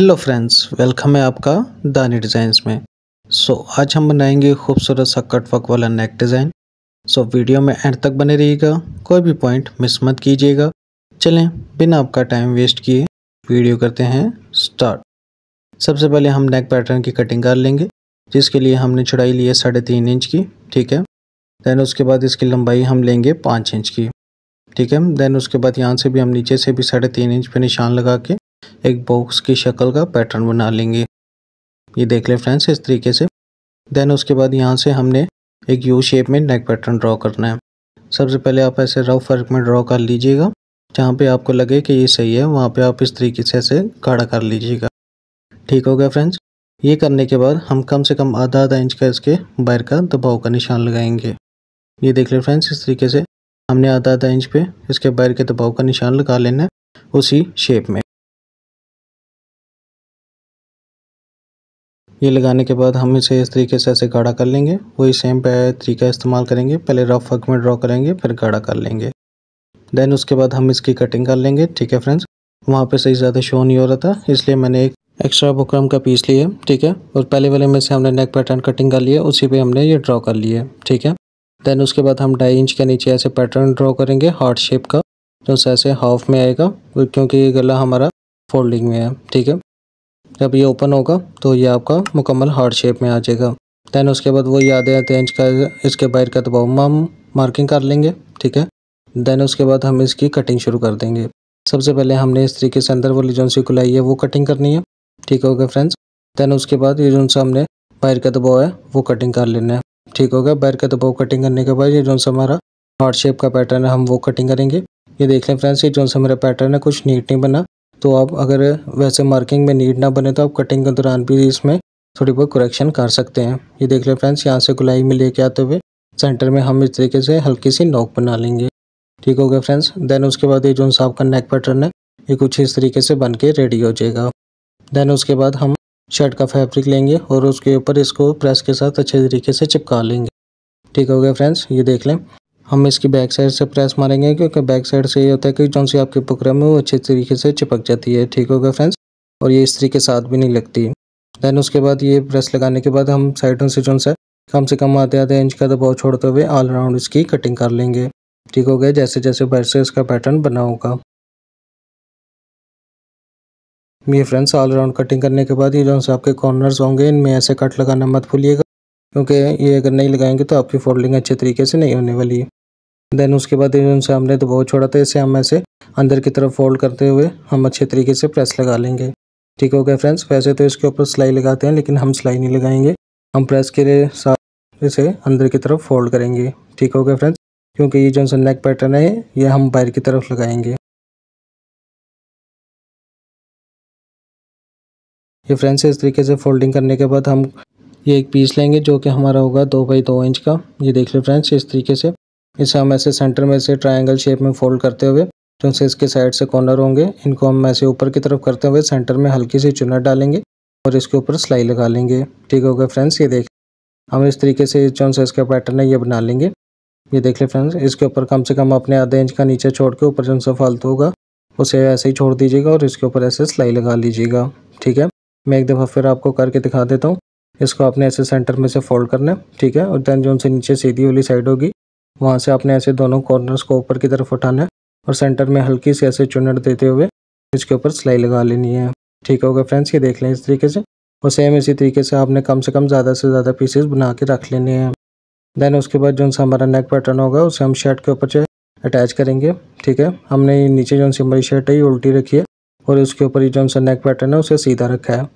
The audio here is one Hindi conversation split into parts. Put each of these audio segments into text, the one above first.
हेलो फ्रेंड्स वेलकम है आपका दानी डिज़ाइंस में। सो so, आज हम बनाएँगे खूबसूरत सा कट वाला neck design so so, video में एंड तक बने रहिएगा कोई भी पॉइंट मिस मत कीजिएगा। चलें बिना आपका टाइम वेस्ट किए वीडियो करते हैं स्टार्ट सबसे पहले हम नेक पैटर्न की कटिंग कर लेंगे जिसके लिए हमने चौड़ाई ली है साढ़े तीन इंच की ठीक है? दैन उसके बाद इसकी लंबाई हम लेंगे पाँच इंच की ठीक है? देन उसके बाद यहाँ से भी हम नीचे से भी साढ़े तीन इंच पे निशान लगा के एक बॉक्स की शक्ल का पैटर्न बना लेंगे। ये देख ले फ्रेंड्स इस तरीके से। देन उसके बाद यहाँ से हमने एक यू शेप में नेक पैटर्न ड्रॉ करना है। सबसे पहले आप ऐसे रफ वर्क में ड्रॉ कर लीजिएगा। जहाँ पे आपको लगे कि ये सही है, वहाँ पे आप इस तरीके से ऐसे गाढ़ा कर लीजिएगा। ठीक हो गया फ्रेंड्स ये करने के बाद हम कम से कम आधा आधा इंच का इसके बाहर का दबाव का निशान लगाएँगे। ये देख ले फ्रेंड्स इस तरीके से हमने आधा आधा इंच पे इसके बाहर के दबाव का निशान लगा लेना है उसी शेप में। ये लगाने के बाद हम इसे इस तरीके से ऐसे गाढ़ा कर लेंगे। वही सेम तरीका इस्तेमाल करेंगे। पहले रफ वर्क में ड्रॉ करेंगे, फिर गाढ़ा कर लेंगे। देन उसके बाद हम इसकी कटिंग कर लेंगे, ठीक है फ्रेंड्स वहाँ पे सही ज़्यादा शो नहीं हो रहा था, इसलिए मैंने एक एक्स्ट्रा बुकरम का पीस लिया, ठीक है? और पहले वाले में से हमने नेक पैटर्न कटिंग कर लिया, उसी पे हमने ये ड्रॉ कर लिया ठीक है? देन उसके बाद हम ढाई इंच के नीचे ऐसे पैटर्न ड्रॉ करेंगे हार्ट शेप का, जो ऐसे हाफ़ में आएगा, क्योंकि गला हमारा फोल्डिंग में है, ठीक है? जब ये ओपन होगा तो ये आपका मुकम्मल हार्ड शेप में आ जाएगा। दैन उसके बाद वो आधे आधे इंच का इसके बाहर का दबाव। हम मार्किंग कर लेंगे, ठीक है? दैन उसके बाद हम इसकी कटिंग शुरू कर देंगे। सबसे पहले हमने इस तरीके से अंदर वाली जो सी कुलाई है, वो कटिंग करनी है। ठीक हो गया फ्रेंड्स दैन उसके बाद ये जो सा हमने बाहर का दबाव है, वो कटिंग कर लेना है। ठीक हो गया? बाहर का दबाव कटिंग करने के बाद ये जो सा हमारा हार्ट शेप का पैटर्न है, हम वो कटिंग करेंगे। ये देख लें फ्रेंड्स ये जो सा मेरा पैटर्न है, कुछ नीट नहीं बना। तो आप अगर वैसे मार्किंग में नीट ना बने तो आप कटिंग के दौरान भी इसमें थोड़ी बहुत करेक्शन कर सकते हैं। ये देख लें फ्रेंड्स यहाँ से गुलाई में लेके आते हुए सेंटर में हम इस तरीके से हल्की सी नोक बना लेंगे। ठीक हो गया फ्रेंड्स देन उसके बाद ये जो साफ़ का नेक पैटर्न है, ये कुछ इस तरीके से बन के रेडी हो जाएगा। देन उसके बाद हम शर्ट का फैब्रिक लेंगे और उसके ऊपर इसको प्रेस के साथ अच्छे तरीके से चिपका लेंगे। ठीक हो गया फ्रेंड्स ये देख लें। हम इसकी बैक साइड से प्रेस मारेंगे, क्योंकि बैक साइड से ये होता है कि जो सी आपकी बुकरम है, वो अच्छे तरीके से चिपक जाती है। ठीक होगा फ्रेंड्स और ये इस्त्री के साथ भी नहीं लगती। देन उसके बाद ये प्रेस लगाने के बाद हम साइडों से जो सा, कम से कम आधे आधे इंच का दबाव छोड़ते हुए ऑल राउंड इसकी कटिंग कर लेंगे। ठीक हो गया जैसे जैसे बाहर से इसका पैटर्न बना होगा। ये फ्रेंड्स ऑल राउंड कटिंग करने के बाद ये जो आपके कॉर्नर्स होंगे, इनमें ऐसे कट लगाना मत भूलिएगा, क्योंकि ये अगर नहीं लगाएँगे तो आपकी फोल्डिंग अच्छे तरीके से नहीं होने वाली। है देन उसके बाद उनसे हमने तो बहुत छोड़ा था, इसे हम ऐसे अंदर की तरफ़ फोल्ड करते हुए हम अच्छे तरीके से प्रेस लगा लेंगे। ठीक हो गया फ्रेंड्स वैसे तो इसके ऊपर सिलाई लगाते हैं, लेकिन हम सिलाई नहीं लगाएँगे। हम प्रेस के साथ इसे अंदर की तरफ़ फोल्ड करेंगे। ठीक हो गया फ्रेंड्स क्योंकि ये जो नेक पैटर्न है, ये हम बाहर की तरफ़ लगाएँगे। ये फ्रेंड्स इस तरीके से फोल्डिंग करने के बाद हम ये एक पीस लेंगे, जो कि हमारा होगा दो बाई दो इंच का। ये देख लो फ्रेंड्स इस तरीके से। इसे हम ऐसे सेंटर में से ट्रायंगल शेप में फोल्ड करते हुए, जो से इसके साइड से कॉर्नर होंगे, इनको हम ऐसे ऊपर की तरफ़ करते हुए सेंटर में हल्की सी चुनर डालेंगे और इसके ऊपर सिलाई लगा लेंगे। ठीक हो गया फ्रेंड्स ये देख, हम इस तरीके से जो सा इसका पैटर्न है, ये बना लेंगे। ये देख ले फ्रेंड्स इसके ऊपर कम से कम अपने आधे इंच का नीचे छोड़ के ऊपर जो सा फालतू होगा, उसे ऐसे ही छोड़ दीजिएगा और इसके ऊपर ऐसे सिलाई लगा लीजिएगा। ठीक है, मैं एक दफ़ा फिर आपको करके दिखा देता हूँ, इसको आपने ऐसे सेंटर में से फोल्ड करना है। ठीक है, और देन जो से नीचे सीधी वाली साइड होगी वहाँ से आपने ऐसे दोनों कॉर्नर्स को ऊपर की तरफ़ उठाना है और सेंटर में हल्की सी ऐसे चुनट देते हुए इसके ऊपर सिलाई लगा लेनी है। ठीक होगा फ्रेंड्स ये देख लें इस तरीके से और सेम इसी तरीके से आपने कम से कम ज़्यादा से ज़्यादा पीसेस बना के रख लेने हैं। देन उसके बाद जो सा हमारा नेक पैटर्न होगा, उसे हम शर्ट के ऊपर से अटैच करेंगे। ठीक है, हमने नीचे जो सी हमारी शर्ट है, ये उल्टी रखी है और उसके ऊपर ये जो सा नेक पैटर्न है, उसे सीधा रखा है।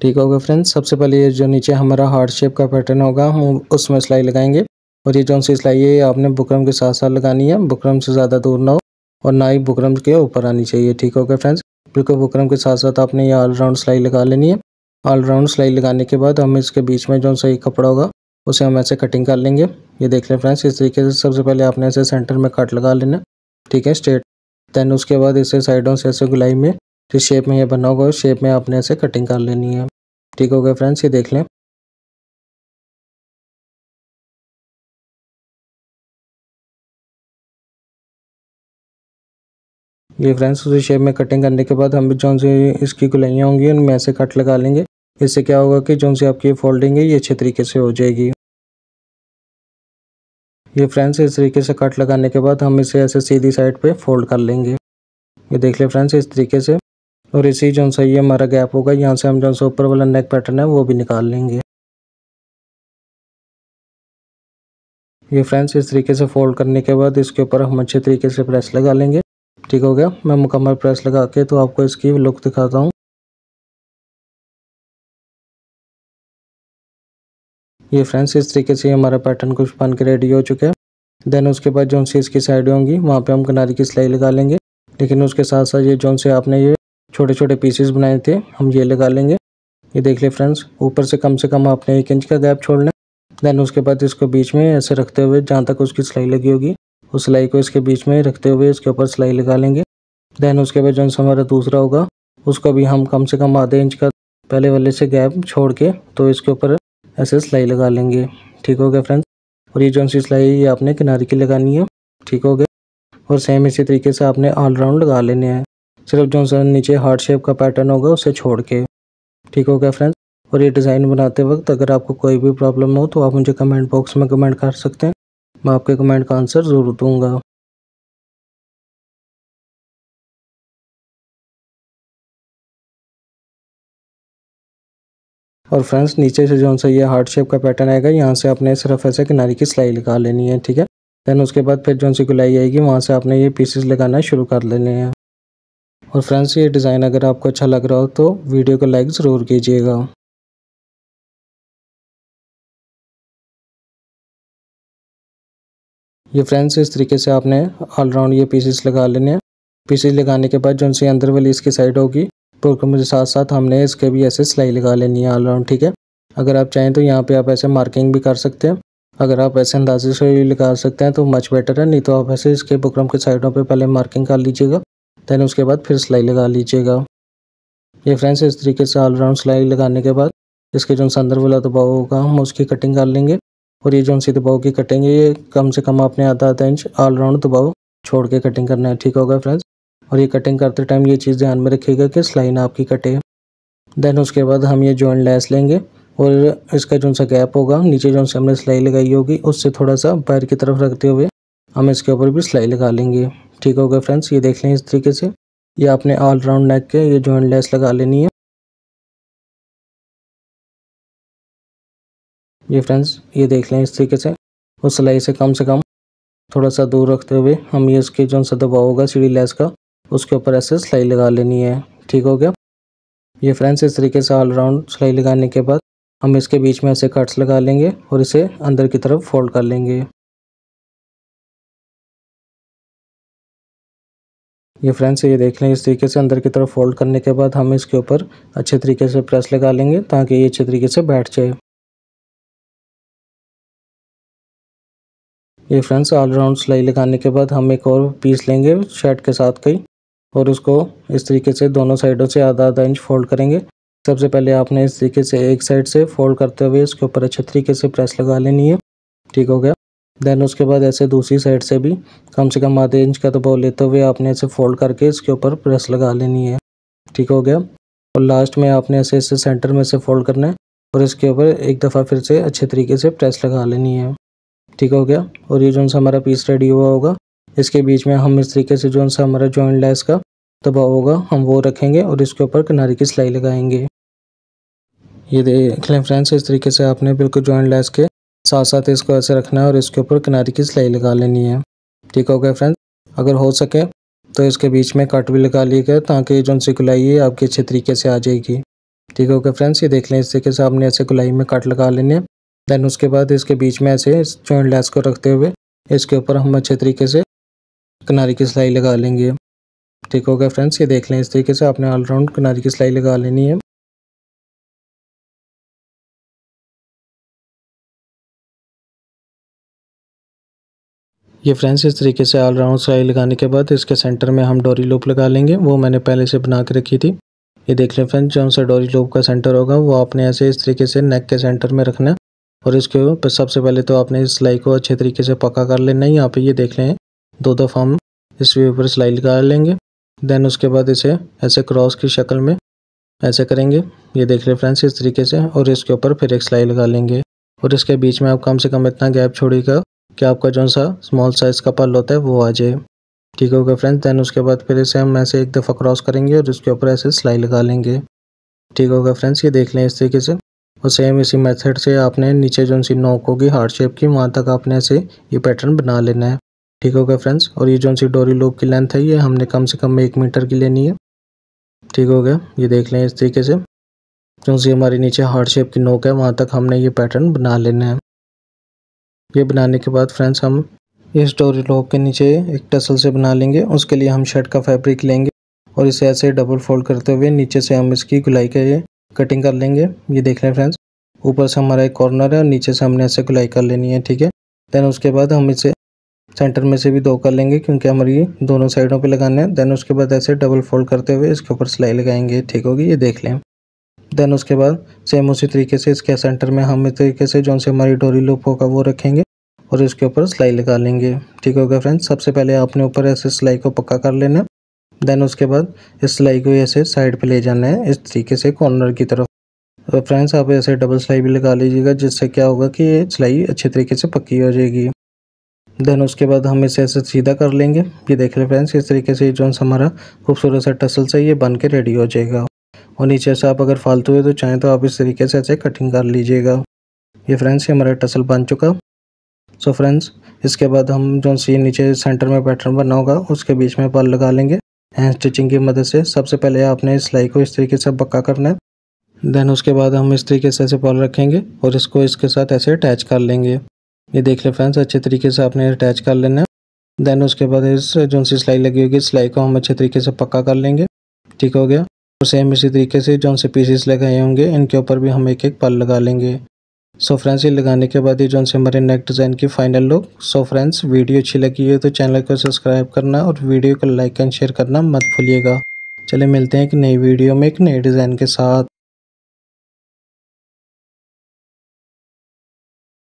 ठीक होगा फ्रेंड्स सबसे पहले ये जो नीचे हमारा हार्ट शेप का पैटर्न होगा, हम उसमें सिलाई लगाएँगे। और ये जो है ये आपने बुकरम के साथ साथ लगानी है। बुकरम से ज़्यादा दूर ना हो और ना ही बुकरम के ऊपर आनी चाहिए, ठीक हो गया फ्रेंड्स बिल्कुल बुकरम के साथ साथ आपने ये ऑलराउंड सिलाई लगा लेनी है। ऑल राउंड सिलाई लगाने के बाद हम इसके बीच में जो सही कपड़ा होगा, उसे हम ऐसे कटिंग कर लेंगे। ये देख लें फ्रेंड्स इस तरीके से सबसे पहले आपने ऐसे सेंटर में कट लगा लेना, ठीक है स्ट्रेट देन उसके बाद इसे साइडों से ऐसे गुलाई में जिस शेप में ये बना होगा, उस शेप में आपने ऐसे कटिंग कर लेनी है। ठीक हो गया फ्रेंड्स ये देख लें। ये फ्रेंड्स उसी शेप में कटिंग करने के बाद हम भी जो सी इसकी गुलाइयाँ होंगी, उनमें ऐसे कट लगा लेंगे। इससे क्या होगा कि जो सी आपकी फोल्डिंग है, ये अच्छे तरीके से हो जाएगी। ये फ्रेंड्स इस तरीके से कट लगाने के बाद हम इसे ऐसे सीधी साइड पे फोल्ड कर लेंगे। ये देख ले फ्रेंड्स इस तरीके से। और इसी जो सा ये हमारा गैप होगा, यहाँ से हम जो ऊपर वाला नेक पैटर्न है, वो भी निकाल लेंगे। ये फ्रेंड्स इस तरीके से फोल्ड करने के बाद इसके ऊपर हम अच्छे तरीके से प्रेस लगा लेंगे। ठीक हो गया। मैं मुकम्मल प्रेस लगा के तो आपको इसकी लुक दिखाता हूँ। ये फ्रेंड्स, इस तरीके से हमारा पैटर्न कुछ बन के रेडी हो चुका है। देन उसके बाद जो सी इसकी साइड होंगी, वहाँ पे हम किनारे की सिलाई लगा लेंगे। लेकिन उसके साथ साथ ये जो से आपने ये छोटे छोटे पीसेस बनाए थे, हम ये लगा लेंगे। ये देख ले फ्रेंड्स, ऊपर से कम से कम आपने एक इंच का गैप छोड़ना देन उसके बाद इसको बीच में ऐसे रखते हुए जहाँ तक उसकी सिलाई लगी होगी उस सिलाई को इसके बीच में रखते हुए इसके ऊपर सिलाई लगा लेंगे। देन उसके बाद जो हमारा दूसरा होगा, उसको भी हम कम से कम आधे इंच का पहले वाले से गैप छोड़ के तो इसके ऊपर ऐसे सिलाई लगा लेंगे। ठीक हो गया फ्रेंड्स और ये जो सी सिलाई ये आपने किनारे की लगानी है, ठीक हो गया? और सेम इसी तरीके से आपने ऑल राउंड लगा लेने हैं। सिर्फ़ जो सा नीचे हार्ट शेप का पैटर्न होगा, उसे छोड़ के। ठीक हो गया फ्रेंड्स और ये डिज़ाइन बनाते वक्त अगर आपको कोई भी प्रॉब्लम हो तो आप मुझे कमेंट बॉक्स में कमेंट कर सकते हैं। मैं आपके कमेंट का आंसर ज़रूर दूँगा। और फ्रेंड्स नीचे से जो सा ये हार्ट शेप का पैटर्न आएगा, यहाँ से आपने सिर्फ़ ऐसे किनारे की सिलाई लगा लेनी है, ठीक है? देन उसके बाद फिर जो सी गुलाई आएगी, वहाँ से आपने ये पीसेस लगाना शुरू कर लेने हैं। और फ्रेंड्स ये डिज़ाइन अगर आपको अच्छा लग रहा हो तो वीडियो को लाइक ज़रूर कीजिएगा। ये फ्रेंड्स इस तरीके से आपने ऑलराउंड ये पीसेस लगा लेने हैं। पीसेस लगाने के बाद जो सी अंदर वाली इसकी साइड होगी प्रोग्राम के साथ साथ हमने इसके भी ऐसे सिलाई लगा लेनी है ऑलराउंड ठीक है? अगर आप चाहें तो यहाँ पे आप ऐसे मार्किंग भी कर सकते हैं। अगर आप ऐसे अंदाजे से लगा सकते हैं तो मच बेटर है, नहीं तो आप ऐसे इसके बुकरम के साइडों पे पहले मार्किंग कर लीजिएगा दैन उसके बाद फिर सिलाई लगा लीजिएगा। ये फ्रेंड्स इस तरीके से ऑलराउंड सिलाई लगाने के बाद इसके जो अंदर वाला दबाव होगा, हम उसकी कटिंग कर लेंगे। और ये जो सी दबाव की कटिंग है, ये कम से कम आपने आधा आधा इंच ऑलराउंड दबाव छोड़ के कटिंग करना है, ठीक होगा फ्रेंड्स और ये कटिंग करते टाइम ये चीज़ ध्यान में रखिएगा कि सिलाई ना आपकी कटे देन उसके बाद हम ये जॉइंट लेस लेंगे और इसका जो सा गैप होगा, नीचे जो हमने सिलाई लगाई होगी, उससे थोड़ा सा पैर की तरफ़ रखते हुए हम इसके ऊपर भी सिलाई लगा लेंगे। ठीक हो गया फ्रेंड्स ये देख लें इस तरीके से। ये आपने ऑल राउंड नेक के ये जॉइंट लेस लगा लेनी है। ये फ्रेंड्स ये देख लें इस तरीके से। उस सिलाई से कम से कम थोड़ा सा दूर रखते हुए हम ये इसके जो सा दबाव होगा, सीढ़ी लेस का, उसके ऊपर ऐसे सिलाई लगा लेनी है। ठीक हो गया? ये फ्रेंड्स इस तरीके से ऑल राउंड सिलाई लगाने के बाद हम इसके बीच में ऐसे कट्स लगा लेंगे और इसे अंदर की तरफ़ फोल्ड कर लेंगे। ये फ्रेंड्स ये देख लें इस तरीके से अंदर की तरफ़ फोल्ड करने के बाद हम इसके ऊपर अच्छे तरीके से प्रेस लगा लेंगे ताकि ये अच्छे तरीके से बैठ जाए। ये फ्रेंड्स ऑल राउंड सिलाई लगाने के बाद हम एक और पीस लेंगे शर्ट के साथ कई और उसको इस तरीके से दोनों साइडों से आधा आधा इंच फोल्ड करेंगे। सबसे पहले आपने इस तरीके से एक साइड से फोल्ड करते हुए इसके ऊपर अच्छे तरीके से प्रेस लगा लेनी है। ठीक हो गया। देन उसके बाद ऐसे दूसरी साइड से भी कम से कम आधे इंच का दबाव लेते हुए आपने ऐसे फोल्ड करके इसके ऊपर प्रेस लगा लेनी है। ठीक हो गया। और लास्ट में आपने ऐसे इसे सेंटर में से फोल्ड करना है और इसके ऊपर एक दफ़ा फिर से अच्छे तरीके से प्रेस लगा लेनी है। ठीक हो गया? और ये जो सा हमारा पीस रेडी हुआ होगा। इसके बीच में हम इस तरीके से जो सा हमारा जॉइंट लेस का दबाव होगा। हम वो रखेंगे और इसके ऊपर किनारे की सिलाई लगाएँगे। ये देख लें फ्रेंड्स इस तरीके से आपने बिल्कुल जॉइंट लेस के साथ साथ इसको ऐसे रखना है और इसके ऊपर किनारे की सिलाई लगा लेनी है। ठीक हो गया फ्रेंड्स अगर हो सके तो इसके बीच में कट भी लगा लीजिएगा ताकि जो सी गुलाई है आपकी अच्छे तरीके से आ जाएगी। ठीक हो गया फ्रेंड्स ये देख लें, इस तरीके से आपने ऐसे गुलाई में कट लगा लेने देन उसके बाद इसके बीच में ऐसे जॉइंट लेस को रखते हुए इसके ऊपर हम अच्छे तरीके से किनारे की सिलाई लगा लेंगे। ठीक हो गया फ्रेंड्स ये देख लें इस तरीके से आपने ऑलराउंड किनारे की सिलाई लगा लेनी है। ये फ्रेंड्स इस तरीके से ऑल राउंड सिलाई लगाने के बाद इसके सेंटर में हम डोरी लूप लगा लेंगे। वो मैंने पहले से बना के रखी थी। ये देख लें फ्रेंड्स जो सा डोरी लूप का सेंटर होगा, वो आपने ऐसे इस तरीके से नेक के सेंटर में रखना और इसके ऊपर सबसे पहले तो आपने इस सिलाई को अच्छे तरीके से पक्का कर लेना है। यहाँ पे ये देख लें, दो दफ़ा हम इस ऊपर सिलाई लगा लेंगे। देन उसके बाद इसे ऐसे क्रॉस की शक्ल में ऐसे करेंगे। ये देख लें फ्रेंड्स इस तरीके से और इसके ऊपर फिर एक सिलाई लगा लेंगे। और इसके बीच में आप कम से कम इतना गैप छोड़िएगा कि आपका जो सा स्मॉल साइज़ का पल होता है वो आ जाए। ठीक होगा फ्रेंड्स देन उसके बाद फिर इसे हम ऐसे एक दफ़ा क्रॉस करेंगे और इसके ऊपर ऐसे सिलाई लगा लेंगे। ठीक होगा फ्रेंड्स ये देख लें इस तरीके से। और सेम इसी मेथड से आपने नीचे जो सी नोक होगी हार्ट शेप की, वहाँ तक आपने ऐसे ये पैटर्न बना लेना है। ठीक होगा फ्रेंड्स और ये जो सी डोरी लोक की लेंथ है, ये हमने कम से कम एक मीटर की लेनी है। ठीक हो गया? ये देख लें इस तरीके से। जो सी हमारी नीचे हार्ट शेप की नोक है, वहाँ तक हमने ये पैटर्न बना लेना है। ये बनाने के बाद फ्रेंड्स हम इस डोरी लॉक के नीचे एक टसल से बना लेंगे। उसके लिए हम शर्ट का फैब्रिक लेंगे और इसे ऐसे डबल फोल्ड करते हुए नीचे से हम इसकी गुलाई का कटिंग कर लेंगे। ये देख रहे हैं फ्रेंड्स ऊपर से हमारा एक कॉर्नर है और नीचे से हमने ऐसे गुलाई कर लेनी है, ठीक है? देन उसके बाद हम इसे सेंटर में से भी दो कर लेंगे क्योंकि हमारी दोनों साइडों पे लगाने हैं। देन उसके बाद ऐसे डबल फोल्ड करते हुए इसके ऊपर सिलाई लगाएँगे, ठीक होगी? ये देख लें। देन उसके बाद सेम उसी तरीके से इसके सेंटर में हम इस तरीके से जो से हमारी डोरी लूप होगा वो रखेंगे और इसके ऊपर सिलाई लगा लेंगे, ठीक होगा फ्रेंड्स सबसे पहले आपने ऊपर ऐसे सिलाई को पक्का कर लेना देन उसके बाद इस सिलाई को ऐसे साइड पे ले जाना है, इस तरीके से कॉर्नर की तरफ़। तो फ्रेंड्स आप ऐसे डबल सिलाई भी लगा लीजिएगा, जिससे क्या होगा कि ये सिलाई अच्छे तरीके से पक्की हो जाएगी। देन उसके बाद हम इसे ऐसे सीधा कर लेंगे। ये देख लें फ्रेंड्स इस तरीके से जो हमारा खूबसूरत सा टसल से ये बन के रेडी हो जाएगा। और नीचे से आप अगर फालतू है तो चाहें तो आप इस तरीके से ऐसे कटिंग कर लीजिएगा। ये फ्रेंड्स ये हमारा टसल बन चुका। सो फ्रेंड्स इसके बाद हम जो सी नीचे सेंटर में पैटर्न बना होगा, उसके बीच में पल लगा लेंगे। हैंड स्टिचिंग की मदद से सबसे पहले आपने इस सिलाई को इस तरीके से पक्का करना है। देन उसके बाद हम इस तरीके से ऐसे पॉल रखेंगे और इसको इसके साथ ऐसे अटैच कर लेंगे। ये देख ले फ्रेंड्स अच्छे तरीके से आपने अटैच कर लेना है। देन उसके बाद इस जो सी सिलाई लगी होगी सिलाई को हम अच्छे तरीके से पक्का कर लेंगे। ठीक हो गया? और सेम इसी तरीके से जो से पीसेस लगाए होंगे, इनके ऊपर भी हम एक एक पल लगा लेंगे। सो फ्रेंड्स, ये लगाने के बाद ये जो से हमारे नेक डिज़ाइन की final look so friends, video अच्छी लगी है तो चैनल को सब्सक्राइब करना और वीडियो को लाइक एंड शेयर करना मत भूलिएगा। चले मिलते हैं एक नई वीडियो में एक नए डिज़ाइन के साथ।